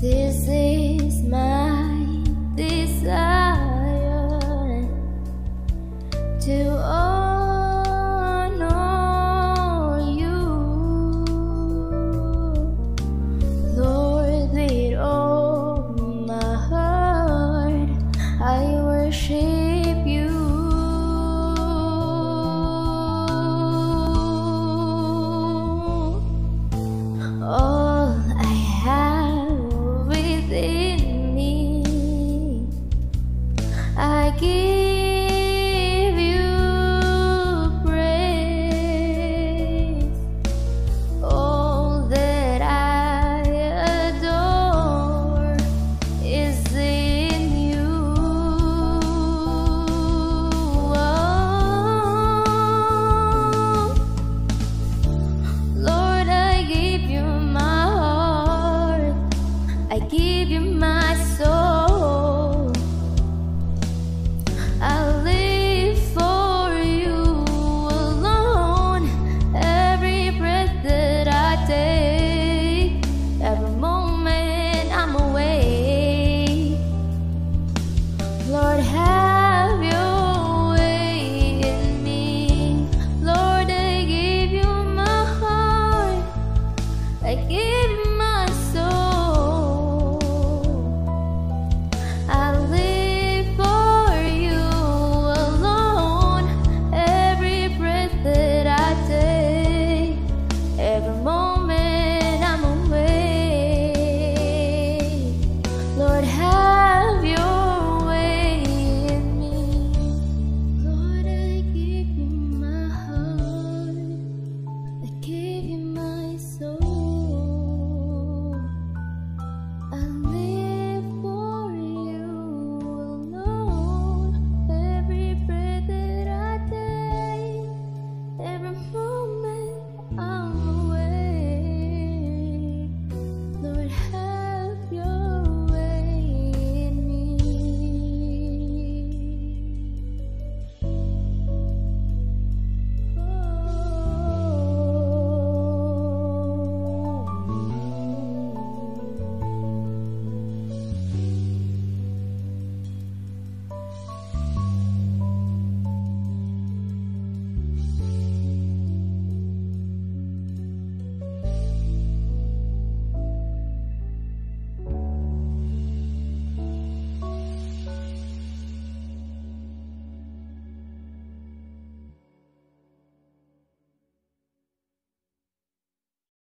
This is my